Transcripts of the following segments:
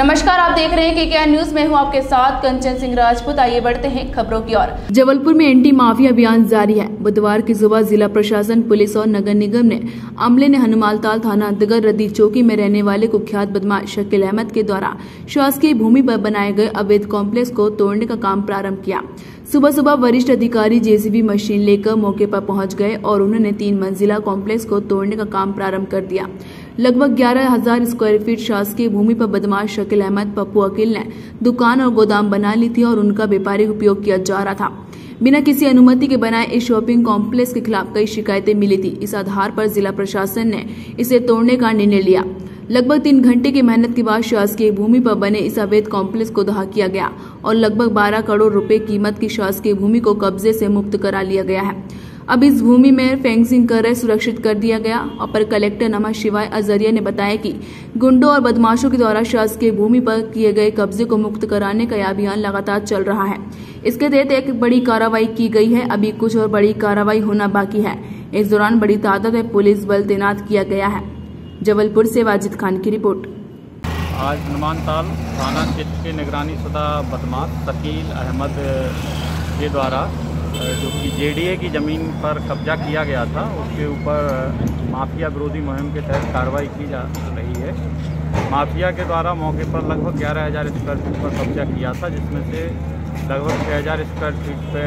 नमस्कार, आप देख रहे हैं के क्या न्यूज़ में हूँ आपके साथ कंचन सिंह राजपूत। आइए बढ़ते हैं खबरों की ओर। जबलपुर में एंटी माफिया अभियान जारी है। बुधवार की सुबह जिला प्रशासन, पुलिस और नगर निगम ने अमले ने हनुमालताल थाना अंतर्गत रदी चौकी में रहने वाले कुख्यात बदमाश शकील अहमद के द्वारा शासकीय भूमि पर बनाए गए अवैध कॉम्प्लेक्स को तोड़ने का काम प्रारंभ किया। सुबह सुबह वरिष्ठ अधिकारी जेसीबी मशीन लेकर मौके पर पहुँच गए और उन्होंने तीन मंजिला कॉम्प्लेक्स को तोड़ने का काम प्रारंभ कर दिया। लगभग ग्यारह हज़ार स्क्वायर फीट शासकीय भूमि पर बदमाश शकील अहमद, पप्पू अकील ने दुकान और गोदाम बना ली थी और उनका व्यापारिक उपयोग किया जा रहा था। बिना किसी अनुमति के बनाए इस शॉपिंग कॉम्प्लेक्स के खिलाफ कई शिकायतें मिली थी। इस आधार पर जिला प्रशासन ने इसे तोड़ने का निर्णय लिया। लगभग तीन घंटे की मेहनत के बाद शासकीय भूमि पर बने इस अवैध कॉम्प्लेक्स को दहा किया गया और लगभग 12 करोड़ रुपए कीमत की शासकीय भूमि को कब्जे से मुक्त करा लिया गया है। अब इस भूमि में फेंसिंग कर रहे सुरक्षित कर दिया गया। अपर कलेक्टर नमः शिवाय अजरिया ने बताया कि गुंडों और बदमाशों के द्वारा शासकीय भूमि पर किए गए कब्जे को मुक्त कराने का अभियान लगातार चल रहा है। इसके तहत एक बड़ी कार्रवाई की गई है। अभी कुछ और बड़ी कार्रवाई होना बाकी है। इस दौरान बड़ी तादाद में पुलिस बल तैनात किया गया है। जबलपुर से वाजिद खान की रिपोर्ट। आज हनुमान ताल थाना क्षेत्र के निगरानी शुदा बदमाश, शकील अहमद के द्वारा जो कि जेडीए की ज़मीन पर कब्जा किया गया था, उसके ऊपर माफिया विरोधी मुहिम के तहत कार्रवाई की जा रही है। माफिया के द्वारा मौके पर लगभग ग्यारह हज़ार स्क्वायर फीट पर कब्जा किया था, जिसमें से लगभग छः हज़ार स्क्वायर फीट पे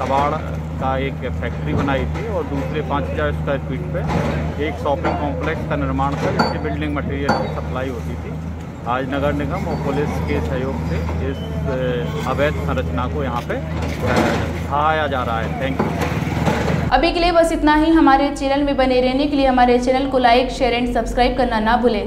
कबाड़ का एक फैक्ट्री बनाई थी और दूसरे पाँच हज़ार स्क्वायर फीट पे एक शॉपिंग कॉम्प्लेक्स का निर्माण था, जिसकी बिल्डिंग मटेरियल की सप्लाई होती थी। आज नगर निगम और पुलिस के सहयोग से इस अवैध संरचना को यहाँ पे ढाया जा रहा है। थैंक यू अभी के लिए बस इतना ही। हमारे चैनल में बने रहने के लिए हमारे चैनल को लाइक, शेयर एंड सब्सक्राइब करना ना भूलें।